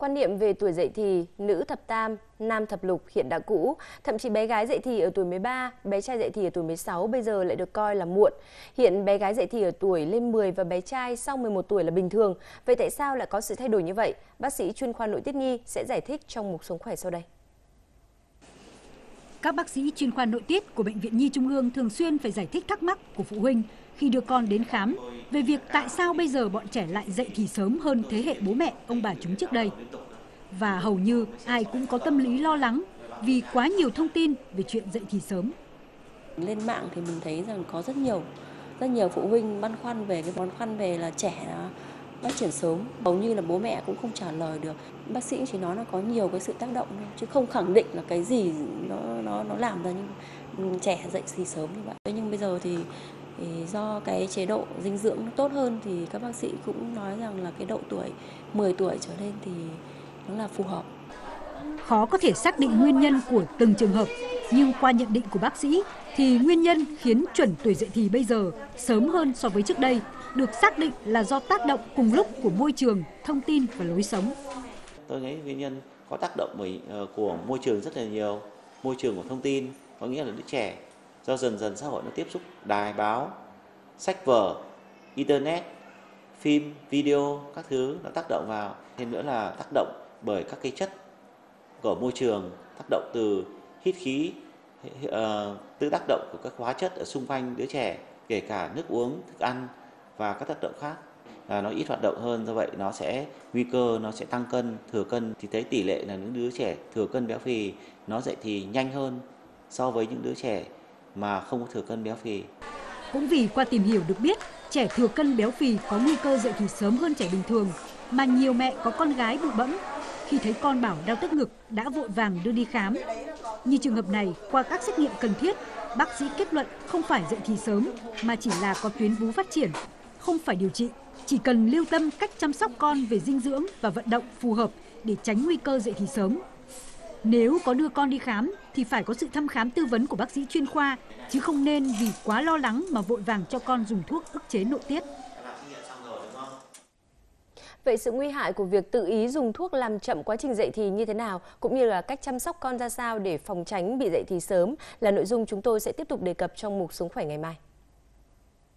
Quan niệm về tuổi dậy thì, nữ thập tam, nam thập lục hiện đã cũ. Thậm chí bé gái dậy thì ở tuổi 13, bé trai dậy thì ở tuổi 16 bây giờ lại được coi là muộn. Hiện bé gái dậy thì ở tuổi lên 10 và bé trai sau 11 tuổi là bình thường. Vậy tại sao lại có sự thay đổi như vậy? Bác sĩ chuyên khoa nội tiết nhi sẽ giải thích trong mục sống khỏe sau đây. Các bác sĩ chuyên khoa nội tiết của Bệnh viện Nhi Trung ương thường xuyên phải giải thích thắc mắc của phụ huynh khi đưa con đến khám về việc tại sao bây giờ bọn trẻ lại dậy thì sớm hơn thế hệ bố mẹ, ông bà chúng trước đây. Và hầu như ai cũng có tâm lý lo lắng vì quá nhiều thông tin về chuyện dậy thì sớm. Lên mạng thì mình thấy rằng có rất nhiều rất nhiều phụ huynh băn khoăn về cái băn khoăn về là trẻ phát triển sớm hầu như là bố mẹ cũng không trả lời được bác sĩ chỉ nói là có nhiều cái sự tác động thôi, chứ không khẳng định là cái gì nó nó nó làm ra những trẻ dậy thì sớm như vậy nhưng bây giờ thì thì do cái chế độ dinh dưỡng tốt hơn thì các bác sĩ cũng nói rằng là cái độ tuổi 10 tuổi trở lên thì nó là phù hợp. Khó có thể xác định nguyên nhân của từng trường hợp, nhưng qua nhận định của bác sĩ thì nguyên nhân khiến chuẩn tuổi dậy thì bây giờ sớm hơn so với trước đây được xác định là do tác động cùng lúc của môi trường, thông tin và lối sống. Tôi nghĩ nguyên nhân có tác động bởi, uh, của môi trường rất là nhiều, môi trường của thông tin, có nghĩa là đứa trẻ do dần dần xã hội nó tiếp xúc đài báo, sách vở, internet, phim, video các thứ nó tác động vào. Thêm nữa là tác động bởi các cái chất của môi trường, tác động từ hít khí, ờ, từ tác động của các hóa chất ở xung quanh đứa trẻ, kể cả nước uống, thức ăn và các tác động khác là nó ít hoạt động hơn do vậy nó sẽ nguy cơ nó sẽ tăng cân thừa cân thì thấy tỷ lệ là những đứa trẻ thừa cân béo phì nó dậy thì nhanh hơn so với những đứa trẻ mà không có thừa cân béo phì. Cũng vì qua tìm hiểu được biết trẻ thừa cân béo phì có nguy cơ dậy thì sớm hơn trẻ bình thường mà nhiều mẹ có con gái bị bẫm khi thấy con bảo đau tức ngực đã vội vàng đưa đi khám. Như trường hợp này, qua các xét nghiệm cần thiết, bác sĩ kết luận không phải dậy thì sớm mà chỉ là có tuyến vú phát triển không phải điều trị, chỉ cần lưu tâm cách chăm sóc con về dinh dưỡng và vận động phù hợp để tránh nguy cơ dậy thì sớm. Nếu có đưa con đi khám thì phải có sự thăm khám tư vấn của bác sĩ chuyên khoa, chứ không nên vì quá lo lắng mà vội vàng cho con dùng thuốc ức chế nội tiết. Vậy sự nguy hại của việc tự ý dùng thuốc làm chậm quá trình dậy thì như thế nào, cũng như là cách chăm sóc con ra sao để phòng tránh bị dậy thì sớm là nội dung chúng tôi sẽ tiếp tục đề cập trong mục Sống khỏe ngày mai.